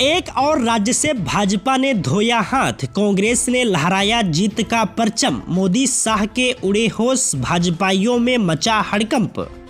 एक और राज्य से भाजपा ने धोया हाथ। कांग्रेस ने लहराया जीत का परचम। मोदी शाह के उड़े होश भाजपाइयों में मचा हड़कंप।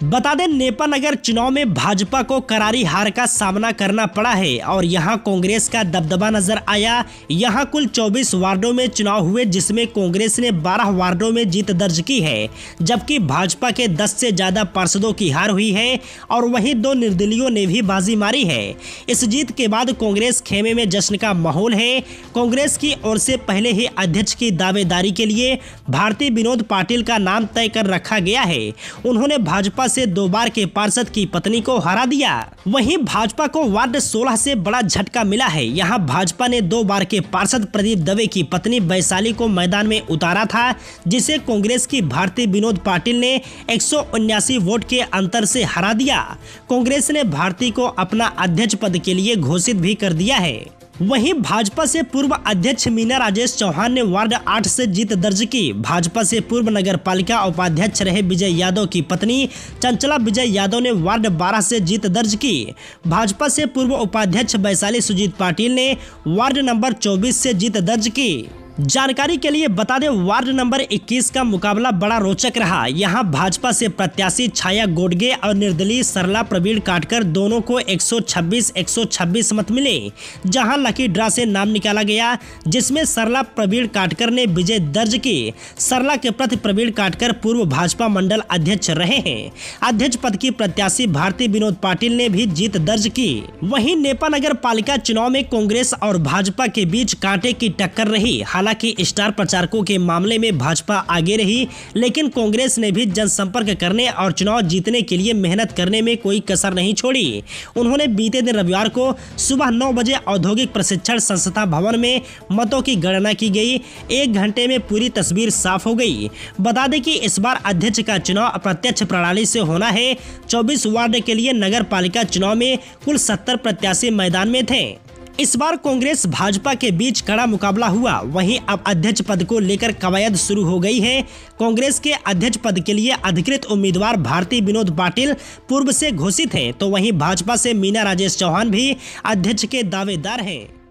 बता दें नेपा नगर चुनाव में भाजपा को करारी हार का सामना करना पड़ा है और यहाँ कांग्रेस का दबदबा नज़र आया। यहाँ कुल 24 वार्डों में चुनाव हुए, जिसमें कांग्रेस ने 12 वार्डों में जीत दर्ज की है, जबकि भाजपा के 10 से ज़्यादा पार्षदों की हार हुई है और वहीं दो निर्दलीयों ने भी बाजी मारी है। इस जीत के बाद कांग्रेस खेमे में जश्न का माहौल है। कांग्रेस की ओर से पहले ही अध्यक्ष की दावेदारी के लिए भारतीय विनोद पाटिल का नाम तय कर रखा गया है। उन्होंने भाजपा से दो बार के पार्षद की पत्नी को हरा दिया। वहीं भाजपा को वार्ड 16 से बड़ा झटका मिला है। यहाँ भाजपा ने दो बार के पार्षद प्रदीप दवे की पत्नी वैशाली को मैदान में उतारा था, जिसे कांग्रेस की भारतीय विनोद पाटिल ने एक वोट के अंतर से हरा दिया। कांग्रेस ने भारती को अपना अध्यक्ष पद के लिए घोषित भी कर दिया है। वहीं भाजपा से पूर्व अध्यक्ष मीना राजेश चौहान ने वार्ड आठ से जीत दर्ज की। भाजपा से पूर्व नगर पालिका उपाध्यक्ष रहे विजय यादव की पत्नी, चंचला विजय यादव ने वार्ड बारह से जीत दर्ज की। भाजपा से पूर्व उपाध्यक्ष वैशाली सुजीत पाटिल ने वार्ड नंबर चौबीस से जीत दर्ज की। जानकारी के लिए बता दें, वार्ड नंबर 21 का मुकाबला बड़ा रोचक रहा। यहाँ भाजपा से प्रत्याशी छाया गोडगे और निर्दलीय सरला प्रवीण काटकर दोनों को 126 126 मत मिले, जहाँ लकी ड्रा से नाम निकाला गया, जिसमें सरला प्रवीण काटकर ने विजय दर्ज की। सरला के प्रति प्रवीण काटकर पूर्व भाजपा मंडल अध्यक्ष रहे हैं। अध्यक्ष पद की प्रत्याशी भारती विनोद पाटिल ने भी जीत दर्ज की। वही नेपा नगर पालिका चुनाव में कांग्रेस और भाजपा के बीच कांटे की टक्कर रही। हालाँकि स्टार प्रचारकों के मामले में भाजपा आगे रही, लेकिन कांग्रेस ने भी जनसंपर्क करने और चुनाव जीतने के लिए मेहनत करने में कोई कसर नहीं छोड़ी। उन्होंने बीते दिन रविवार को सुबह नौ बजे औद्योगिक प्रशिक्षण संस्था भवन में मतों की गणना की गई। एक घंटे में पूरी तस्वीर साफ़ हो गई। बता दें कि इस बार अध्यक्ष का चुनाव अप्रत्यक्ष प्रणाली से होना है। चौबीस वार्ड के लिए नगर पालिका चुनाव में कुल सत्तर प्रत्याशी मैदान में थे। इस बार कांग्रेस भाजपा के बीच कड़ा मुकाबला हुआ। वहीं अब अध्यक्ष पद को लेकर कवायद शुरू हो गई है। कांग्रेस के अध्यक्ष पद के लिए अधिकृत उम्मीदवार भारती विनोद पाटिल पूर्व से घोषित हैं। तो वहीं भाजपा से मीना राजेश चौहान भी अध्यक्ष के दावेदार हैं।